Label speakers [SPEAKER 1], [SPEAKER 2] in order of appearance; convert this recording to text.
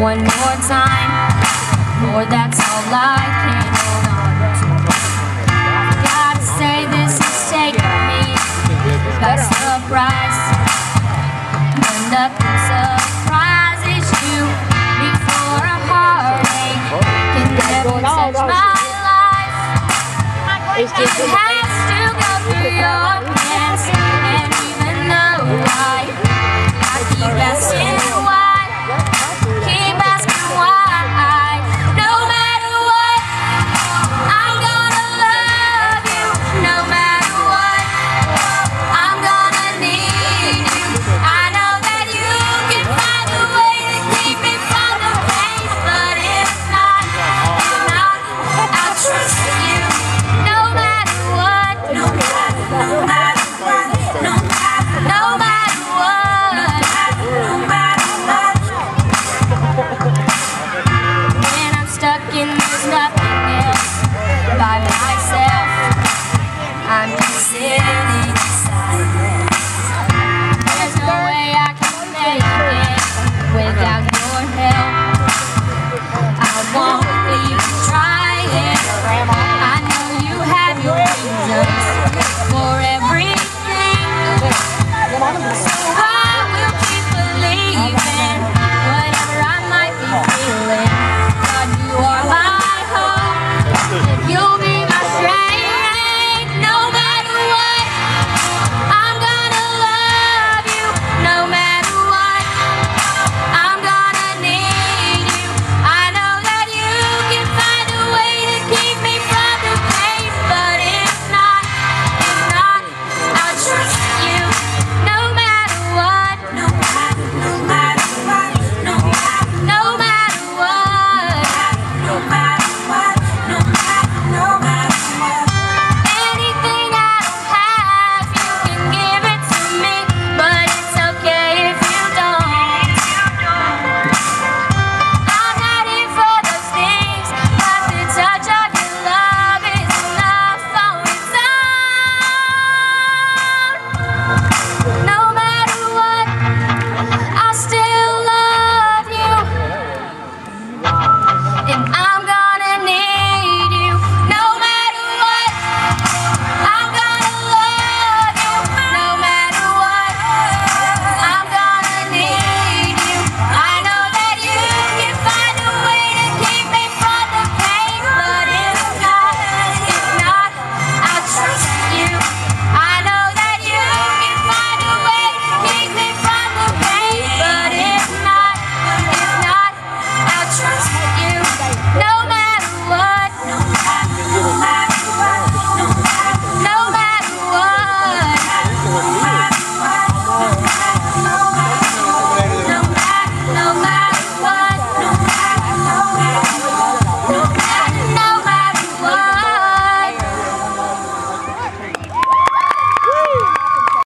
[SPEAKER 1] one more time. Lord, that's all I can hold on to. Gotta say this is taking me by surprise. But nothing surprises you before a heartache can ever touch my life.
[SPEAKER 2] It's just
[SPEAKER 1] I